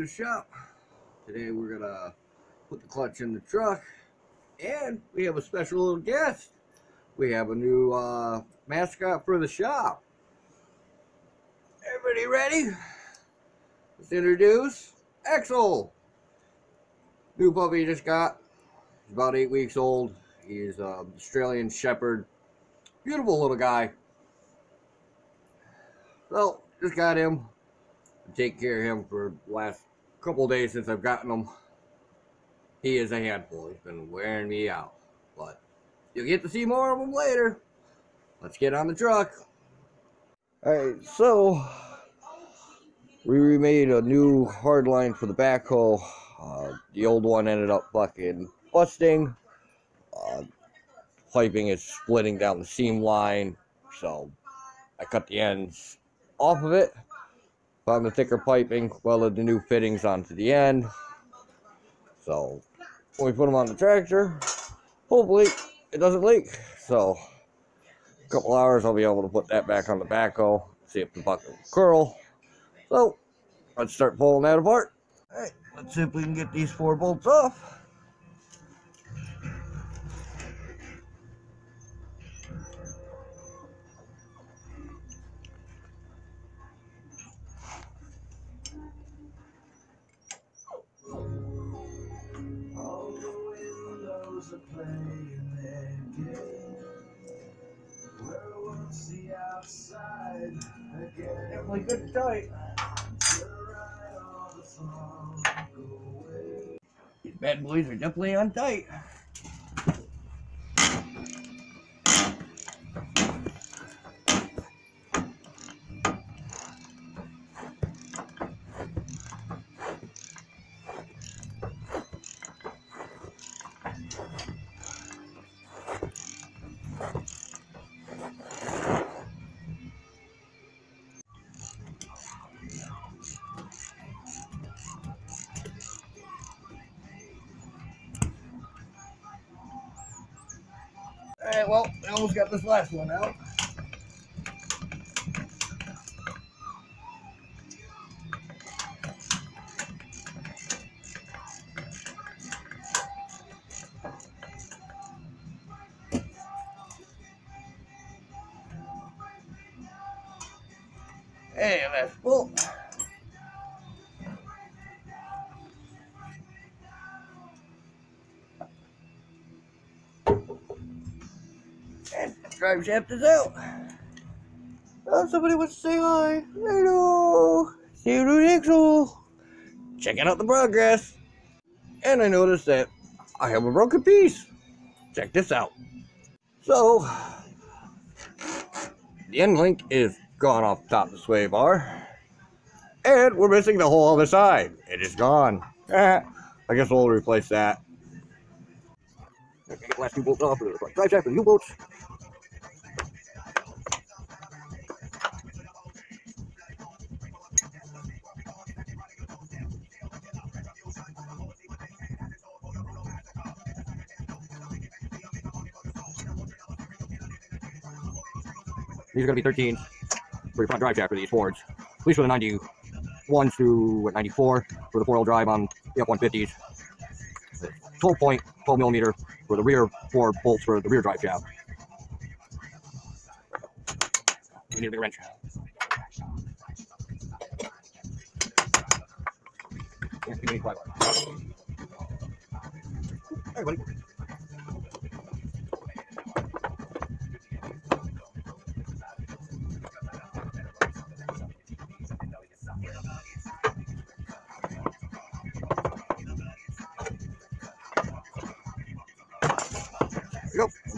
to the shop. Today we're gonna put the clutch in the truck and we have a special little guest. We have a new uh, mascot for the shop. Everybody ready? Let's introduce Axel. New puppy he just got. He's about eight weeks old. He's an Australian Shepherd. Beautiful little guy. So, just got him. Take care of him for last couple days since I've gotten him. He is a handful. He's been wearing me out. But you'll get to see more of him later. Let's get on the truck. Alright, so we remade a new hard line for the backhoe. Uh, the old one ended up fucking busting. Uh, piping is splitting down the seam line, so I cut the ends off of it. Found the thicker piping, welded the new fittings onto the end. So when we put them on the tractor, hopefully it doesn't leak. So a couple hours I'll be able to put that back on the backhoe, see if the bucket will curl. So let's start pulling that apart. Alright, let's see if we can get these four bolts off. Good tight. These bad boys are definitely on tight. Alright, well, I almost got this last one out. Drive shaft is out. Oh, somebody wants to say hi. Hello. Zero Axel. Checking out the progress. And I noticed that I have a broken piece. Check this out. So, the end link is gone off the top of the sway bar. And we're missing the whole other side. It is gone. Eh, I guess we'll replace that. The last two bolts off. Drive shaft and U These are going to be 13 for your front drive shaft for these Fords. At least for the 91s through what, 94 for the four-wheel drive on the F-150s. 12 point, 12 millimeter for the rear four bolts for the rear drive shaft. We need a big wrench. Hey, buddy.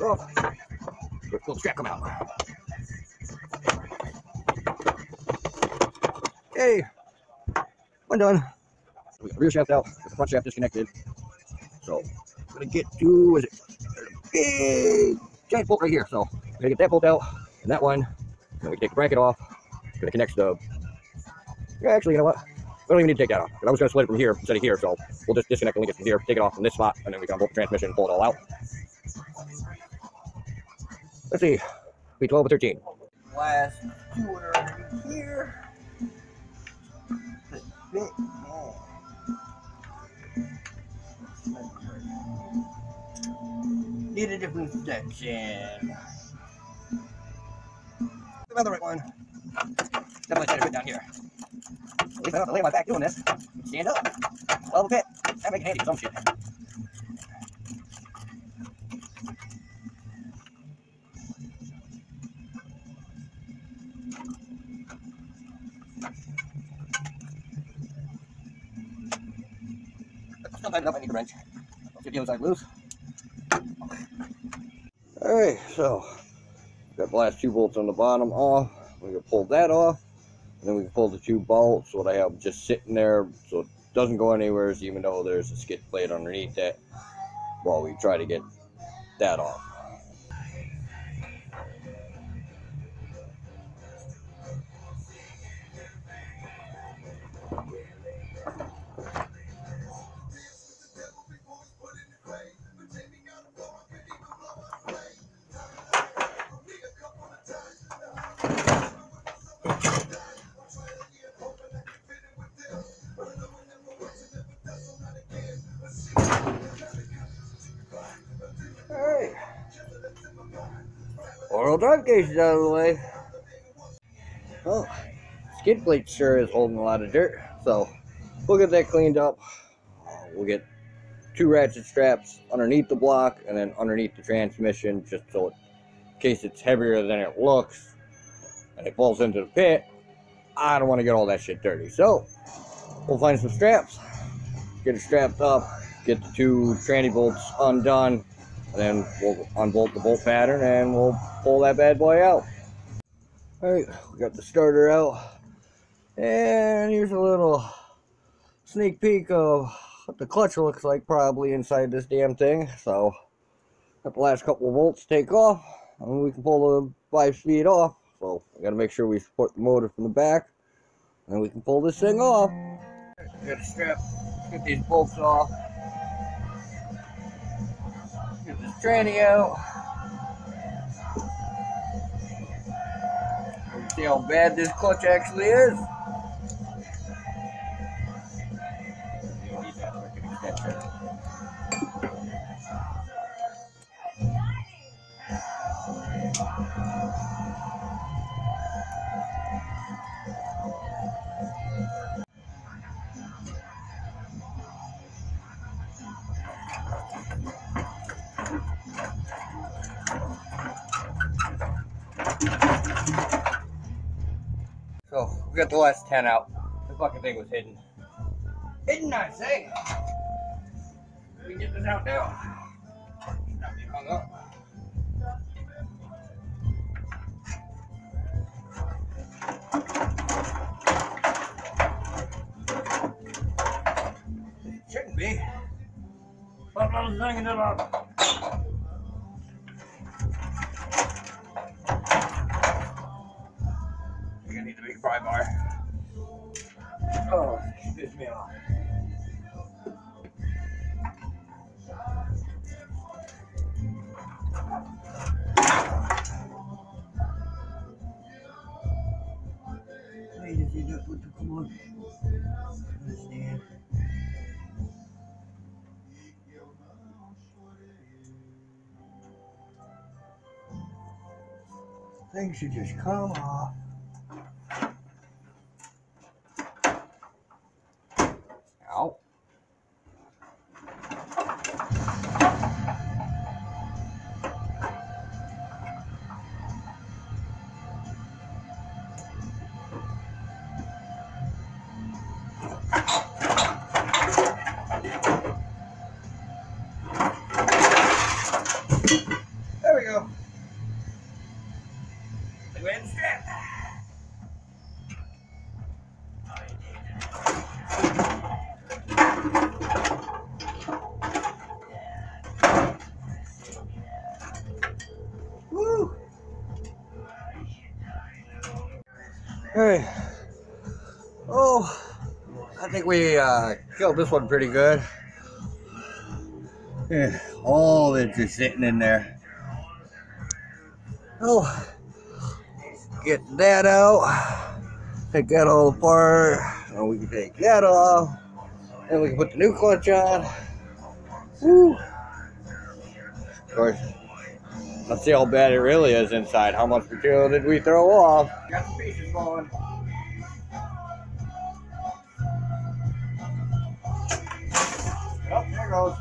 Go, go. Let the strap come out. Hey, one done. We got the rear shaft out, the front shaft disconnected. So, I'm gonna get to, is it, big giant bolt right here. So, I'm gonna get that bolt out, and that one. Then we can take the bracket off. Gonna connect the, yeah, actually, you know what? We don't even need to take that off. I was gonna split it from here instead of here, so we'll just disconnect the link from here, take it off from this spot, and then we can bolt the transmission, pull it all out. Let's see. Be 12 or 13. Last two under here. bit man. Need a different section. Found the right one. Definitely should have put down here. At least I don't have to lay on my back doing this. Stand up. Well, pit. That make it handy for some shit. The other loose. Alright, so got the last two bolts on the bottom off. We can pull that off. And then we can pull the two bolts what I have just sitting there so it doesn't go anywhere even though there's a skid plate underneath that while we try to get that off. Drive gauge is out of the way. Oh, skid plate sure is holding a lot of dirt. So we'll get that cleaned up. We'll get two ratchet straps underneath the block and then underneath the transmission just so it, in case it's heavier than it looks and it falls into the pit. I don't want to get all that shit dirty. So we'll find some straps, get it strapped up, get the two tranny bolts undone, then we'll unbolt the bolt pattern and we'll pull that bad boy out. Alright, we got the starter out. And here's a little sneak peek of what the clutch looks like probably inside this damn thing. So, got the last couple of bolts take off, and we can pull the 5 speed off. So, we gotta make sure we support the motor from the back, and we can pull this thing off. Got to strap, get these bolts off. See how bad this clutch actually is. We got the last ten out. The fucking thing was hidden. Hidden, I say. We get this out now. Off. On? Things should just come off. Hey. Oh, I think we uh, killed this one pretty good. Yeah, all it's just sitting in there. Oh, get that out. Take that all apart. And we can take that off. And we can put the new clutch on. Woo. Of course, let's see how bad it really is inside. How much material did we throw off? Got some pieces falling. Yep, there goes.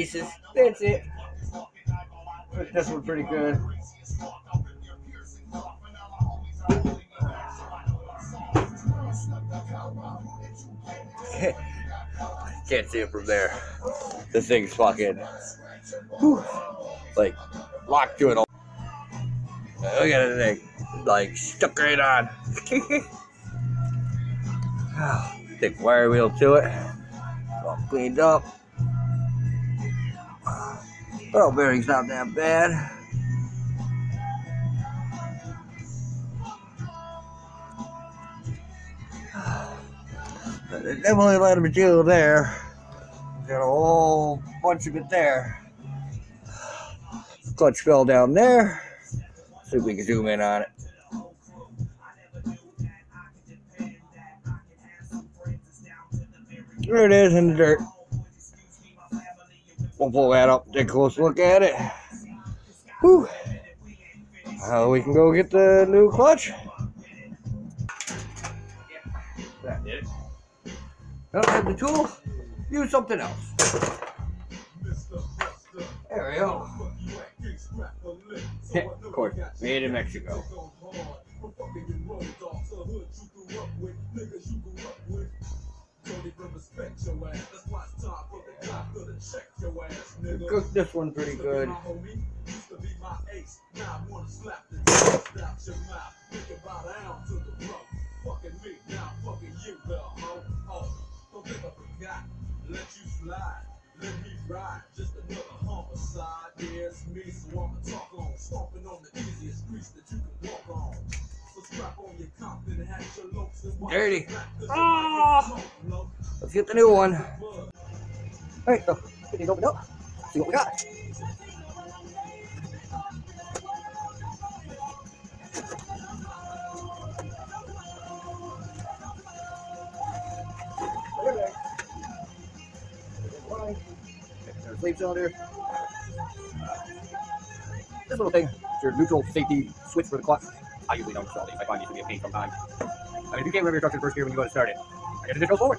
Pieces. That's it. But this one's pretty good. Can't see it from there. This thing's fucking whew, like locked to it. All. Look at the thing, like stuck right on. Thick wire wheel to it. All cleaned up. Well, bearing's not that bad. But there's definitely a lot of material there. Got a whole bunch of it there. Clutch fell down there. See if we can zoom in on it. There it is in the dirt. We'll pull that up, take a close look at it. Whew. Uh, we can go get the new clutch. That did it. Don't have the tool, use something else. There we go. Of course, made in Mexico. Cook this one pretty good. Oh, let you slide, let me ride. Just another homicide. Yeah, it's me, so I'ma talk on. Stomping on the easiest streets that you can walk on. So strap on your Compton and have your lopes and watch Dirty. your Let's get the new one. Alright, so get these opened up. See what we got. Slave cylinder. This little thing, it's your neutral safety switch for the clutch. I usually don't install these. I find these to be a pain sometimes. I mean, if you can't remember your instructions first gear when you go to start it, I get additional forward.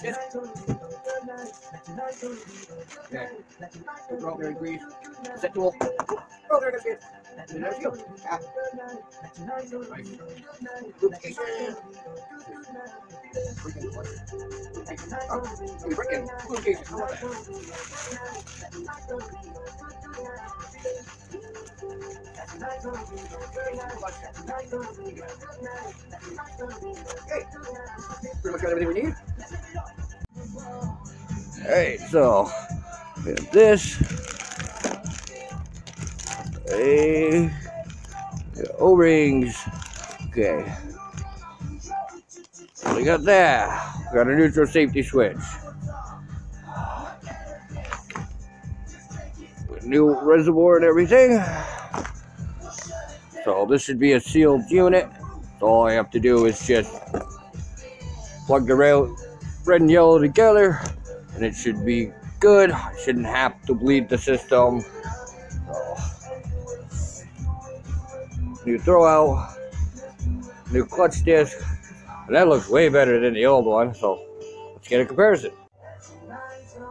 This? Okay. Strawberry grease. Set tool. Strawberry biscuit. And there's you. Ah. Nice. Lubrication. Freaking what? Oh, in lubrication. That? Pretty much got everything we need. Alright, so we have this. Hey, O-rings. Okay. We got that. We got a neutral safety switch. New reservoir and everything. So this should be a sealed unit. So all I have to do is just plug the rail, red and yellow together, and it should be good. I Shouldn't have to bleed the system. So, new throwout, new clutch disc, and that looks way better than the old one. So let's get a comparison.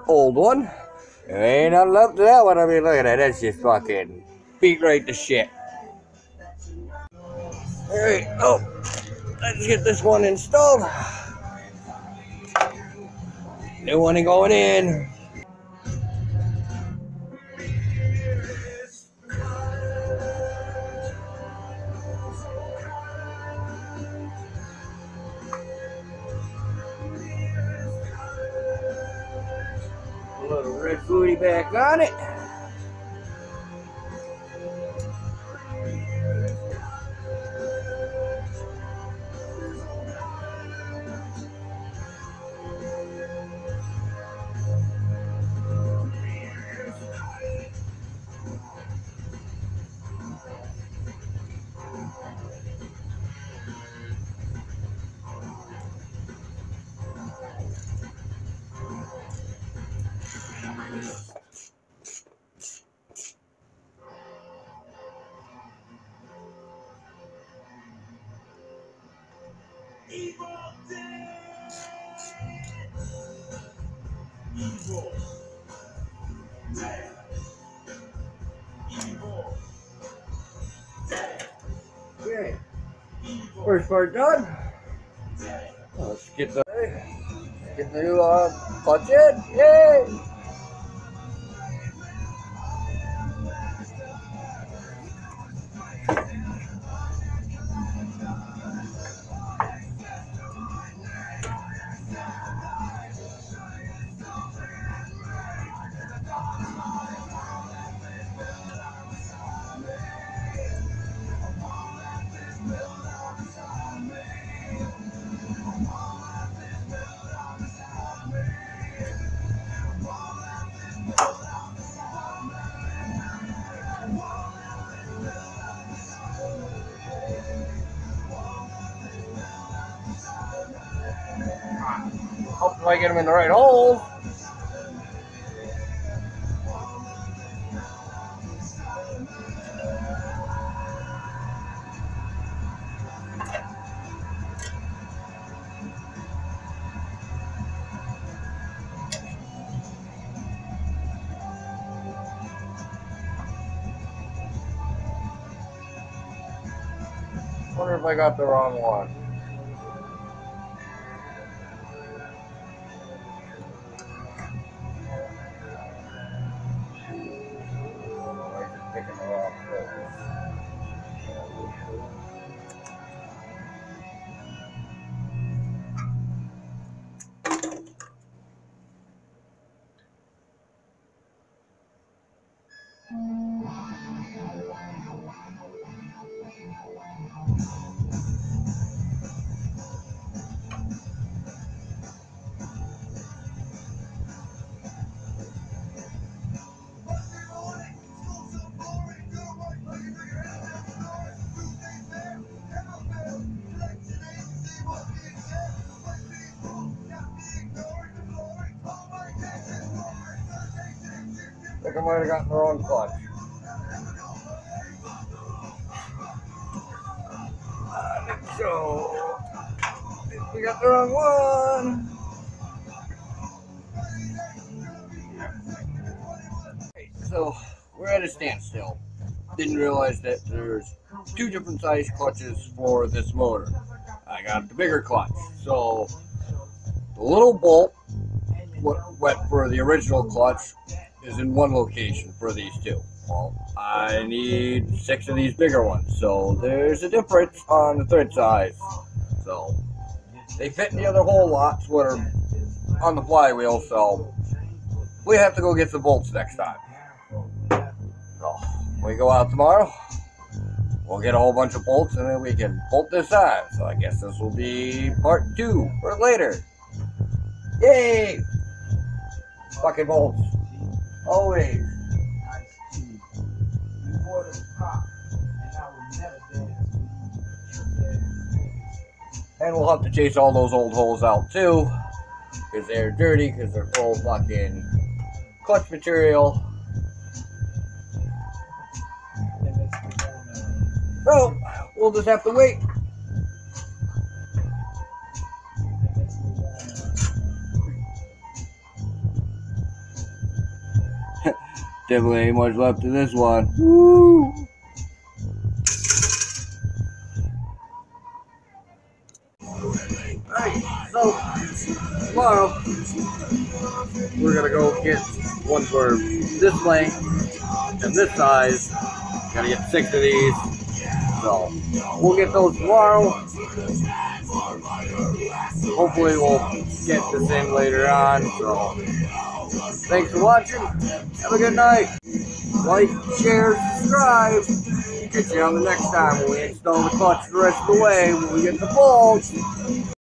Old one, ain't nothing up to that one. I mean, look at that. That's just fucking beat right to shit. All right, oh, let's get this one installed. New one going in. Back on it. First part done. Let's get the get the new uh, clutch in. Yay! Hopefully I get them in the right hole. Wonder if I got the wrong one. I might have gotten the wrong clutch. So. We got the wrong one. So we're at a standstill. Didn't realize that there's two different size clutches for this motor. I got the bigger clutch. So the little bolt, went for the original clutch, is in one location for these two. Well, I need six of these bigger ones, so there's a difference on the thread size. So they fit in the other hole lots what are on the flywheel, so we have to go get some bolts next time. So we go out tomorrow, we'll get a whole bunch of bolts and then we can bolt this on. So I guess this will be part two for later. Yay! Fucking bolts. Always. And we'll have to chase all those old holes out too. Because they're dirty, because they're full fucking clutch material. So, uh, oh, we'll just have to wait. Definitely ain't much left of this one. Woo! Alright, so tomorrow we're gonna go get one for this length and this size. Gotta get six of these. So we'll get those tomorrow. Hopefully we'll get this in later on. So thanks for watching. Have a good night. Like, share, subscribe. Catch you on the next time when we install the clutch the rest of the way when we get the bolts.